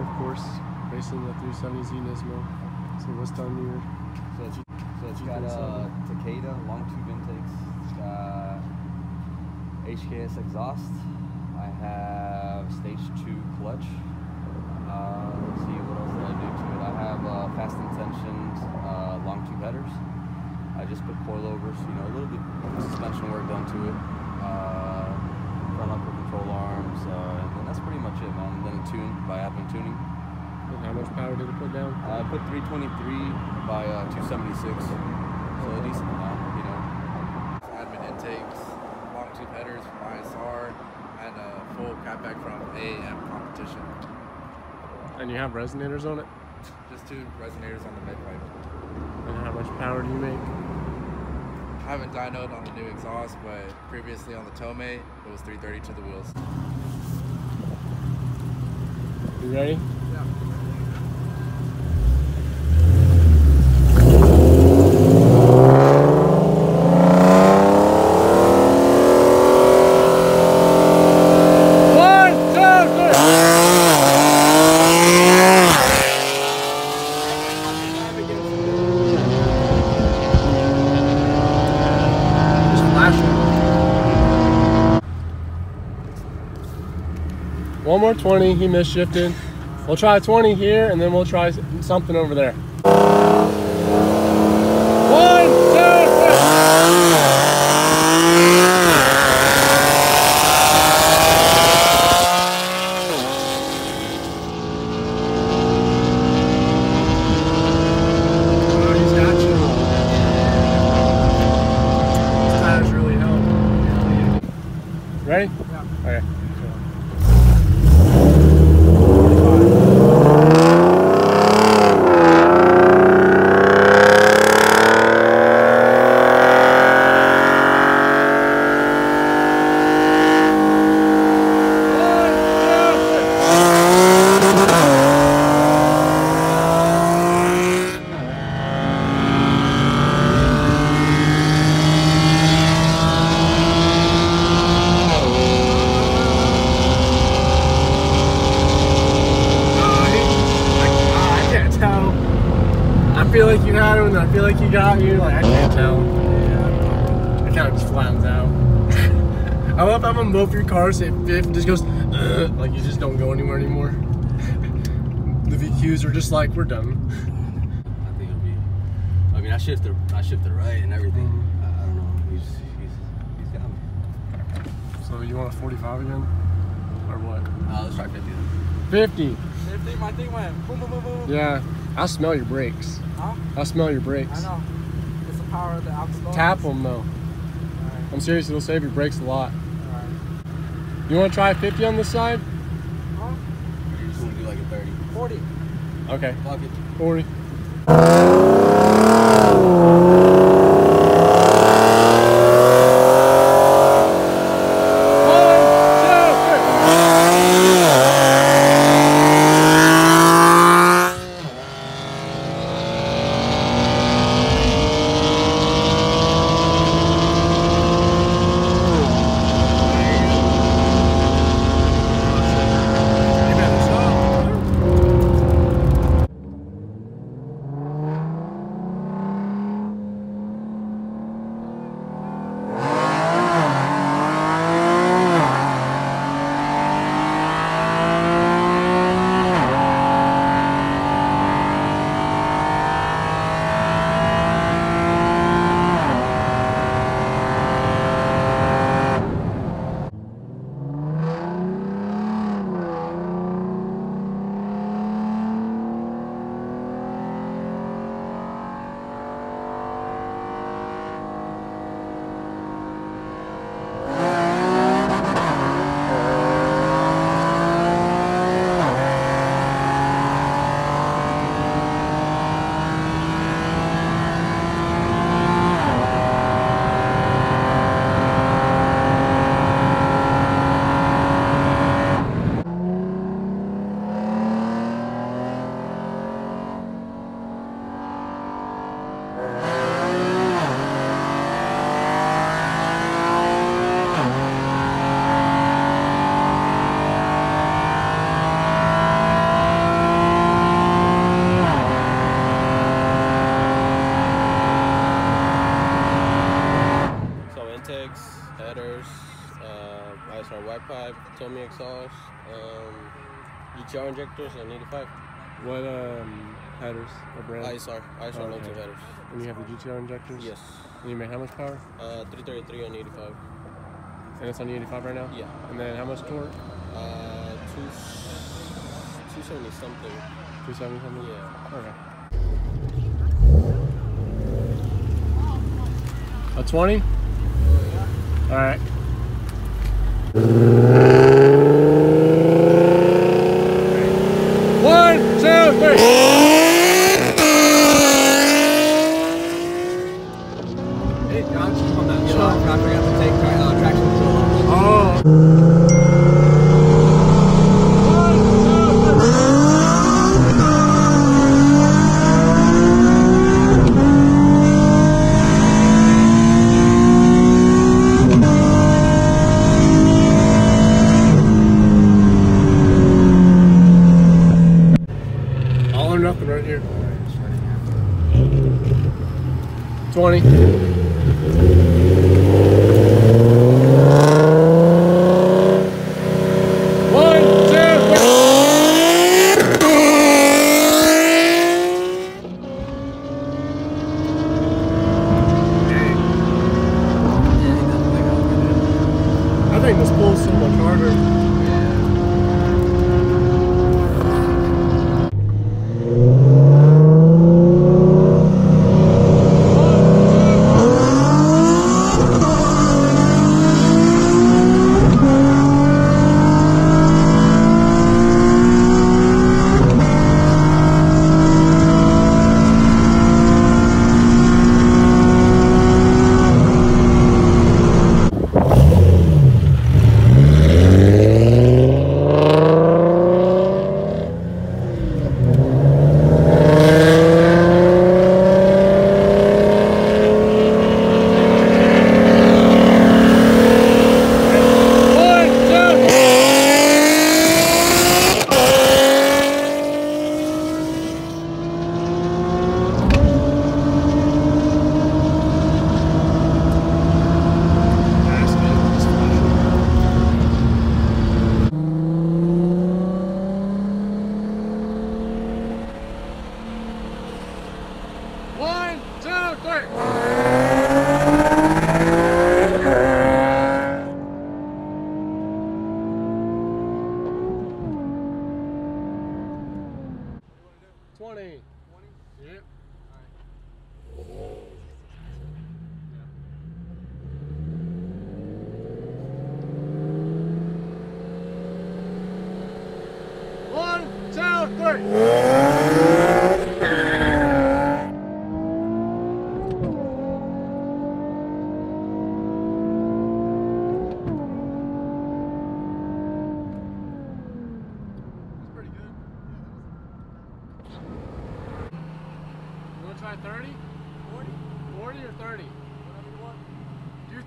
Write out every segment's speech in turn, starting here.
of course, racing the 370Z Nismo. So what's done here? So it's, so it's got a Takeda long tube intakes. It's got HKS exhaust. I have stage two clutch. Uh, let's see what else did I do to it. I have uh, fast intentions, uh, long tube headers. I just put coilovers, you know, a little bit of suspension work done to it. Uh, front upper control arms, uh, and that's pretty much it, man. And then a tune by admin Tuning. And how much power did it put down? I put 323 by uh, 276, so a decent amount, you know. admin intakes, long tube headers from ISR, and a full catback from AM competition. And you have resonators on it? Just two resonators on the mid pipe. And how much power do you make? I haven't dynoed on the new exhaust, but previously on the Tomei, it was 330 to the wheels. You ready? Yeah. One, two, three! Just flashing. One more 20, he missed shifted. We'll try 20 here and then we'll try something over there. One, two, three! He's got you. These tires really help. Ready? Yeah. Okay. I can't tell. I feel like you had him, and I feel like you got you. Like I can't tell. Yeah, it kind of just flattens out. I love having both your cars. It, it just goes "Ugh," like you just don't go anywhere anymore. the VQs are just like we're done. I think it'll be. I mean, I shifted, I shifted right and everything. I, I don't know. He's, he's, he's got me. So you want a 45 again, or what? Uh, let's try 50 then. 50. 50, my thing went boom, boom, boom, boom. Yeah, I smell your brakes. Huh? I smell your brakes. I know. It's the power of the alcohol. Tap them though. Alright, I'm serious. It'll save your brakes a lot. alright. You want to try 50 on this side? Huh? You just want to do like a 30. 40. Okay. Fuck it. 40. ISR wide pipe, Tomei exhaust, um, GTR injectors, and 85. What um, headers or brand? ISR, ISR Oh, okay. headers. And you have the GTR injectors? Yes. And you make how much power? Uh, 333 on 85. And it's on the 85 right now? Yeah. And then how much torque? Uh, two, 270 something. 270 something? Yeah. Okay. A 20? All right. One, two, three.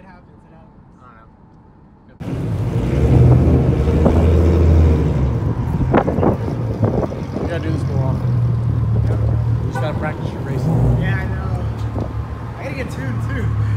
It happens. It happens. I You gotta do this more often. You just gotta practice your racing. Yeah, I know. I gotta get tuned too.